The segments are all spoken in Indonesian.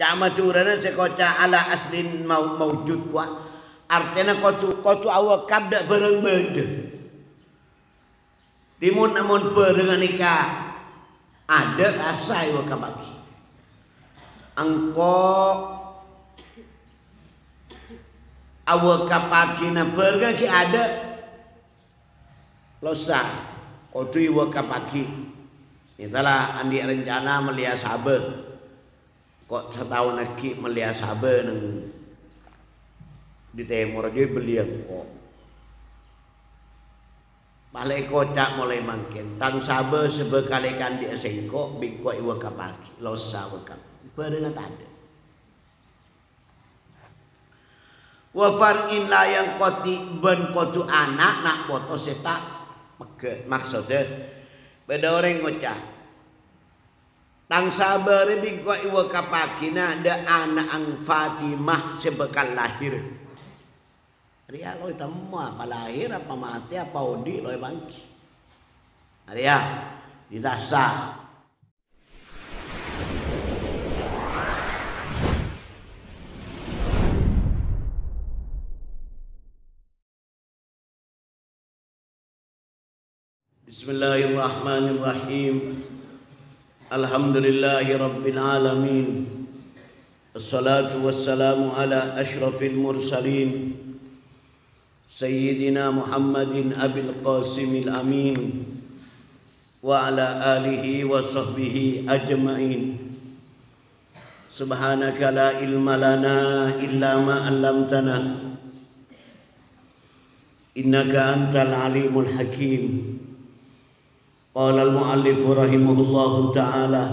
Cak macurana sekoca ala aslin mau maujud kuah. Artinya kotu kotu awak kabda bareng benda. Timun amun bareng nikah ada asai wa kabaki. Angko awak kapaki na bareng ki ada losa kotu iwa kapaki. Itulah andi rencana melihat sabar kok setahun lagi melihat sabar neng di timur aja beli kok. Balik kocak mulai makin tang sabar sebekalikan di sengkok bingkok iwa kapaki. Losa wakap berengat ada. Wafar in layang koti ben kotu anak nak foto setak maksudnya beda orang ngocah Tang sabar bingko iwa kapakina ada anak ang Fatimah sebekal lahir. Ria lo temu apa lahir apa mati apa odi lo bangki. Ria didasa. Bismillahirrahmanirrahim. الحمد لله رب العالمين الصلاة والسلام على أشرف المرسلين سيدنا محمد أبي القاسم الأمين وعلى آله وصحبه أجمعين. سبحانك لا علم لنا إلا ما علمتنا إنك أنت العليم الحكيم. Qala al-mu'allif rahimahullahu ta'ala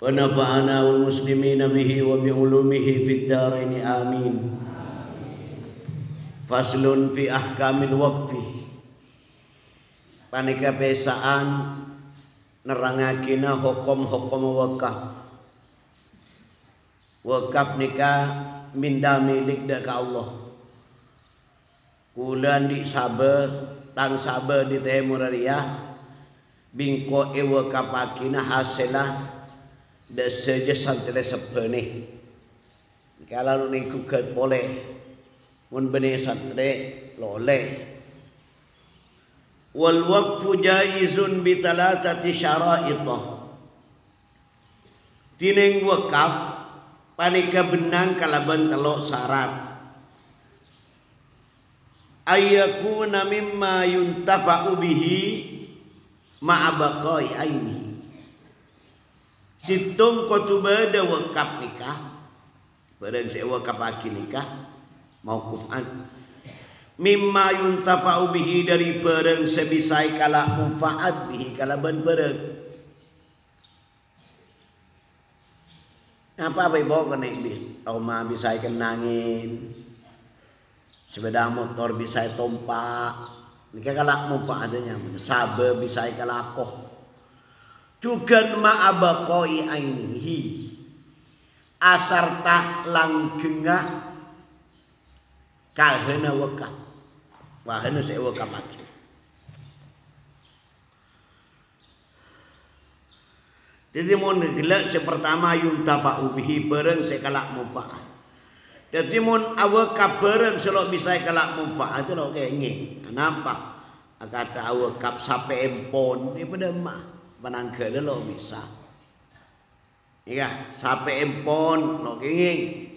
wa nafa'ana wal muslimina bihi wa bi ulumihi fid darain amin. Faslun fi ahkamil waqfi. Panika pesaan nerangakina hukum-hukum wakaf. Wakaf nika minda milik dari Allah. Kulan di Sabah, tang Sabah di Temurariah, bingko ewa kapakina hasilah da saja santai sepene kalau ni kukat boleh. Mun bene santai loleh wal waqfu jaizun bi thalathati syara'itah. Tineng wakaf panika benang kalaban telok syarat. Ayyakuna mimma yuntafa'u bihi ma'abaqai aini. Situng kotu bada wakaf nikah. Barang saya wakaf aki nikah mauqufan mimma yuntafa'u bihi dari barang sebisai kala mufaat bihi kala ban barang. Apa apa bawa kena Oma bisa kenangin sepeda motor bisa tompak Nika kalak mupa adanya sabar bisa kalakoh. Juga ma'abakoi ainihi. Asar tah langgengah kahena wakaf. Wahana saya wakaf lagi. Jadi mau ngelak sepertama yung tapa ubihi bareng sekalak mupa. Jadi mun awak kabaran selok bisa kelak mumpa itu lo kayak ini. Kenapa? Kata awak kap sampai empon ini pada mah penanggal lo bisa. Iya, sampai empon lo kenging.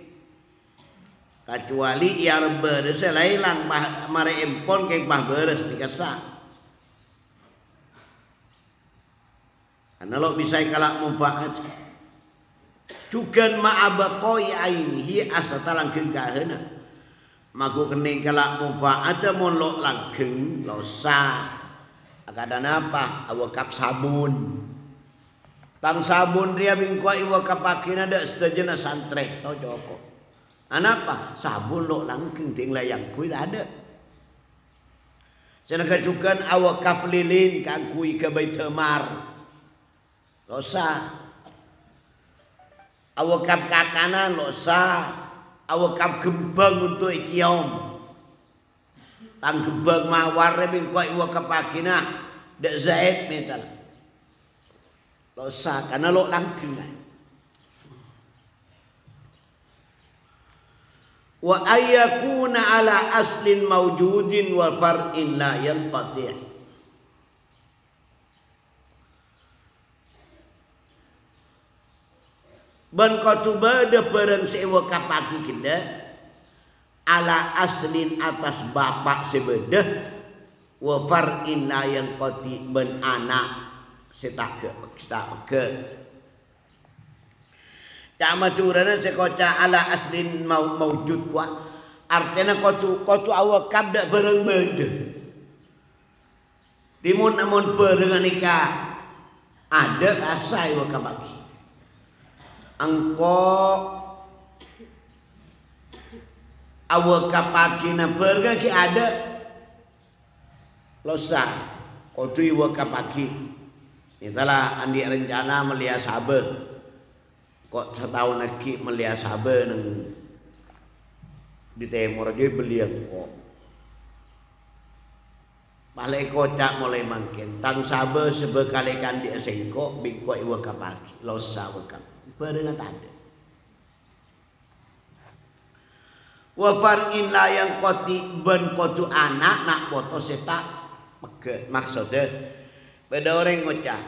Kecuali yang beres lang mare empon kayak bah beres dikasa. Karena lo bisa kelak aja juga ma'abaqoi ainihi asata langgeng kahena. Maku kening kelak mufaata mon lo langgeng lo sah akadan apa? Awakap sabun. Tang sabun dia bingko iwakap akina dak setajana santre tau joko. Anapa? Sabun lo langgeng ting layang kui ada. Jangan kecukan awak lilin kangkui ke baitemar. Dosa awakab kakanan lo sah. Kap gembang untuk ikiom tang gembang mawar min kau iwa kepakina dek zaid metal lo sah karena lo langgeng nah. wa ayyakuna ala aslin mawjudin wa far'in la yanqati' Ban ada perang sewa kapaki kita ala aslin atas bapak sebedah wa far'in la yang koti ben anak setake setake Kama curana sekoca ala aslin mau maujud kuah artinya kotu kotu awak kabda bareng benda. Timun amun perang nikah ada asai wa kabaki engkau awak kapakina perga ki ada losa kotu iwa kapaki itulah andi rencana melihat sabar kok setahun lagi melihat sabar neng di timur aja beli kok Malai kocak mulai mangkin. Tang sabar sebekalikan di esengko bingko iwa kapaki losa wakap Ada. Wafar in layang koti ben kotu anak nak foto setak maksudnya beda orang ngocah.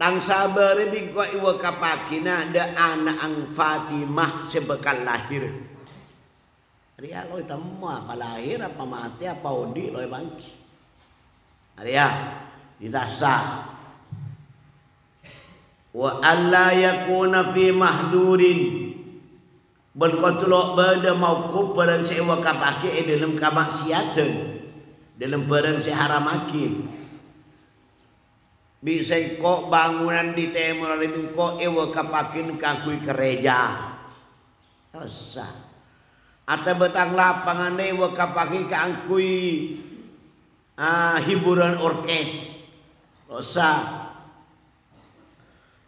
Tang sabar bingko iwa kapakina ada anak ang Fatimah sebekal lahir. Ria lo temu apa lahir apa mati apa odi lo bangki. Ria didasar wa alla yakuna fi mahdurin. Berkotlok pada mauquf barang sewa kapake eh, dalam kamaksiatan dalam barang seharamakin bisa kok bangunan di timur lebih kok ewa kapakin kangkui gereja. Dosa. Atau betang lapangan ewa kapaki kangkui ah, hiburan orkes. Dosa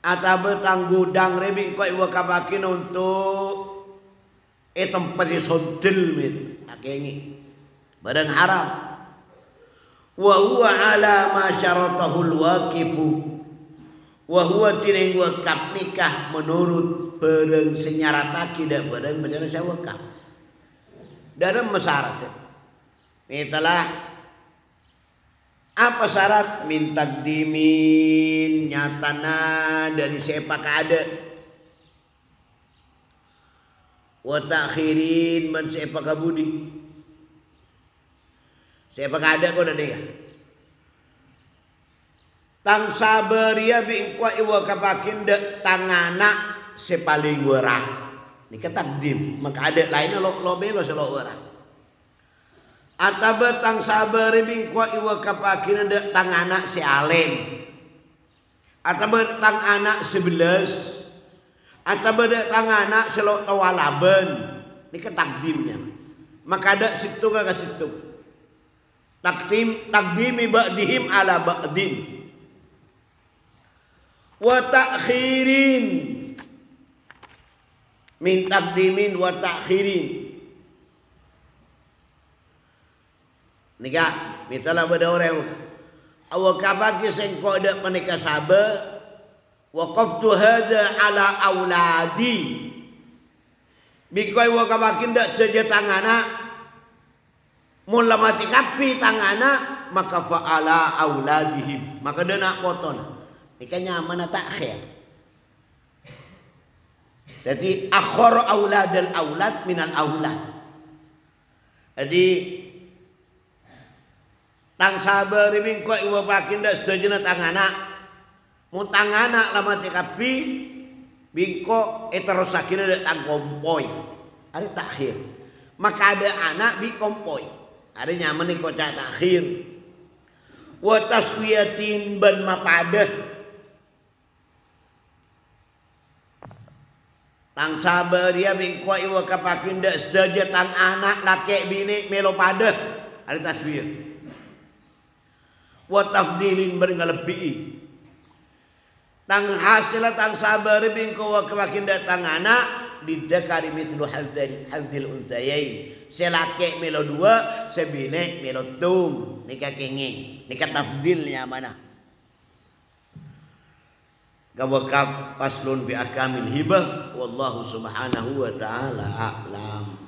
atau betang gudang rebing kau iwa kabakin untuk eh tempat di sontil mit. Akengi barang haram. Wa huwa ala ma syaratahul waqifu. Wa huwa tineng wakaf nikah menurut barang senyarataki dan barang macam saya wakaf dalam masyarakat. Itulah apa syarat? Minta dimin nyatana dari siapa kada wa takhirin. Man siapa kabudi siapa kada kau dah dia tang sabar ya bi ko iwa kapakin de tangana sepaling werak ni ketakdim maka ada lainnya lo lo belo selo werak Ataba tang sabar bingkwa iwa kapakin ada tang anak si alen. Ataba tang anak sebelas. Ataba ada tang anak selok tawalaban. Ini ketakdimnya. Maka ada situ ke situ. Takdim takdimi ba'dihim ala ba'din. Wa ta'khirin. Min takdimin wa ta'khirin. Nika, mitalah pada orang awak kabaki sengko ada menikah sabar waqaftu hada ala auladi bikoi wa kabaki ndak saja tangana mula mati kapi tangana maka ala auladihim maka dia nak potong Nika nyaman takhir jadi akhor aulad al aulad minal aulad jadi tang sabar ini kok iwa pakinda setuju na tangana mu tangana lama tikapi bingko eterosakina da tang kompoy ada takhir maka ada anak bi kompoy ada nyaman nih kocak takhir wa taswiyatin ban mapadah. Tang sabar ya bingko iwa kapakinda setuju tang anak laki bini melo padah. Ada taswiyah wa tafdilin berngalebi tang hasil tang sabar bingko wa kemakin datang anak didakari mitlu haldil haldil unsayain selake melo dua sebine melo tum. Nikah kenging nikah tafdilnya mana Kawakab faslun fi akamil hibah wallahu subhanahu wa ta'ala a'lam.